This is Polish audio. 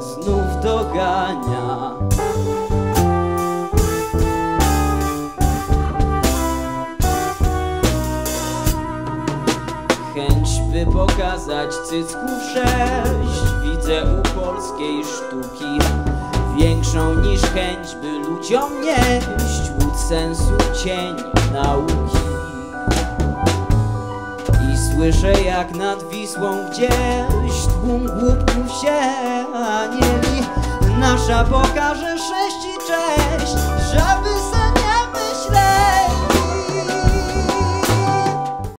znów dogania. Chęć, by pokazać cycków sześć Widzę u polskiej sztuki Większą niż chęć, by ludziom nieść Łód sensu cień nauki słyszę jak nad Wisłą gdzieś Tłum głupków się anieli Nasza pokaże sześć i cześć